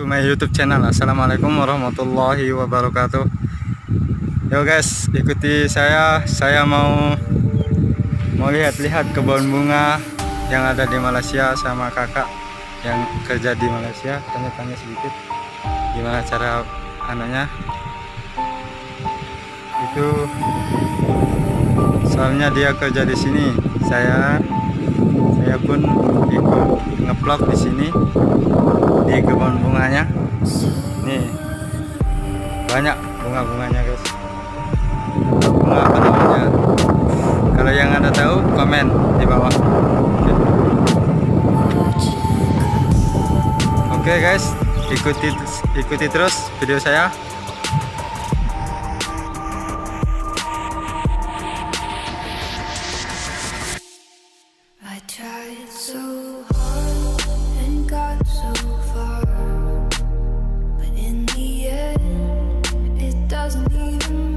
to my YouTube channel. Assalamualaikum warahmatullahi wabarakatuh. Yo guys, ikuti saya. Saya mau mau lihat-lihat kebun bunga yang ada di Malaysia sama kakak yang kerja di Malaysia. Tanya-tanya sedikit gimana cara anaknya. Itu soalnya dia kerja di sini. Saya pun ikut ngeplot di sini di kebun bunganya. Nih banyak bunga-bunganya guys. Bunga apa namanya? Kalau yang anda tahu komen di bawah. Oke okay, guys. Ikuti ikuti terus video saya tried so hard and got so far, but in the end, it doesn't even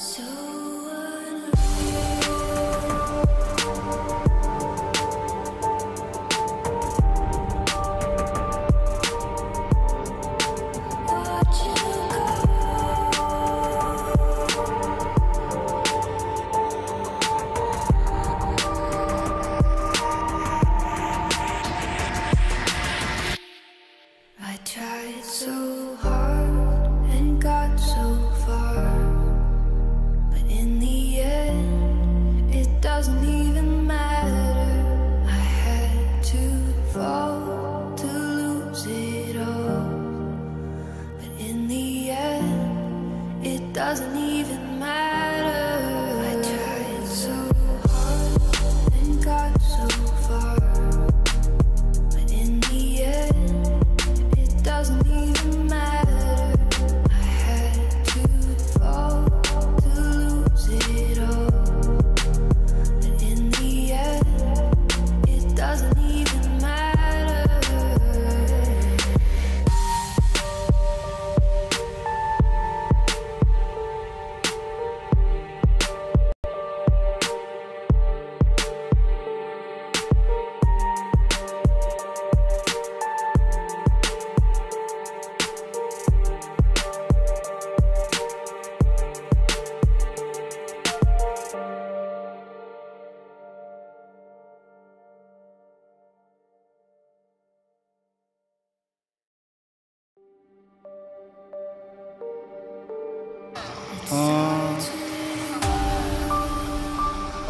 So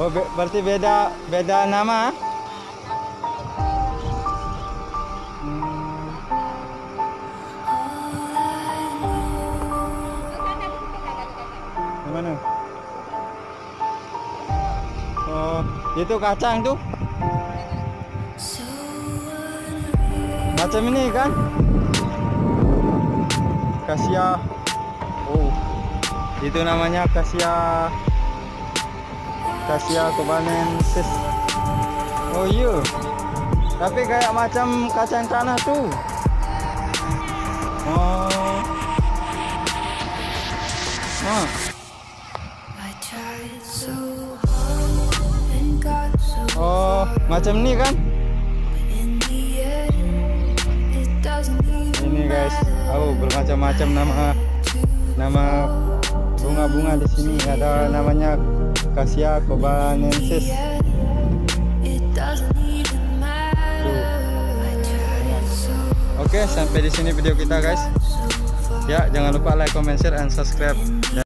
oh be- berarti beda beda nama Hmm. Mana? Oh, itu kacang tuh. Macam ini kan? Kasia. Oh. Itu namanya kasia Kasia cubanensis. Oh iya. Tapi kayak macam kacang tanah tuh. Oh. Ah. So Oh, macam ini kan? Ini guys. Oh, bermacam-macam nama nama bunga-bunga di sini ada namanya Cassia cubanensis. It doesn't even matter. I tried so Oke, sampai di sini video kita guys. ya jangan lupa like comment share and subscribe dan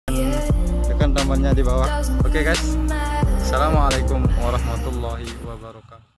tekan tombolnya di bawah oke guys assalamualaikum warahmatullahi wabarakatuh